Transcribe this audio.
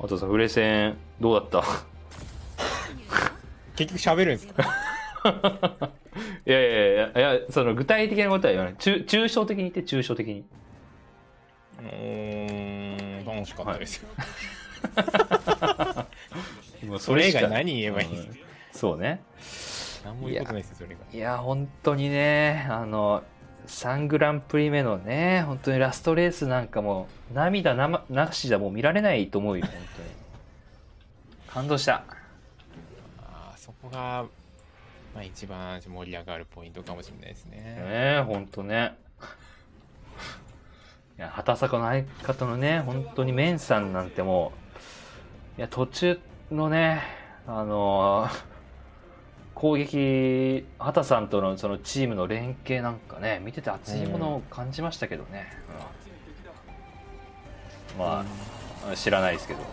あとさフレセンどうだった？結局喋るんですか？いやいやいやいやその具体的なことは言わない。中抽象的に言って抽象的に。うーん楽しかったですよ、もうそれ以外何言えばいいんうんですか、そうね。何も言うことないですよそれが。いや本当にねあの3グランプリ目のね本当にラストレースなんかもう涙なまなしじゃもう見られないと思うよ本当に。感動した。あーそこが、まあ、一番盛り上がるポイントかもしれないですね。ねえ本当ね。いや畑坂の相方のね本当にメンさんなんてもういや途中のねあの攻撃畑さんとのそのチームの連携なんかね見てて熱いものを感じましたけどね、うん。まあ知らないですけど、